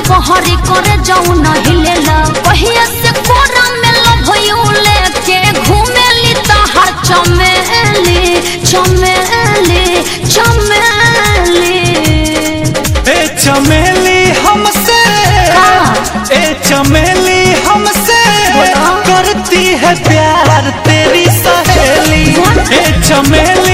हरी करे जाऊ न हिलेला कहिया से कोरा में लभयू लेके घूमेली तहार चमेली चमेली चमेली। ए चमेली हमसे हाँ। ए चमेली हमसे करती है प्यार तेरी सहेली। ए चमेली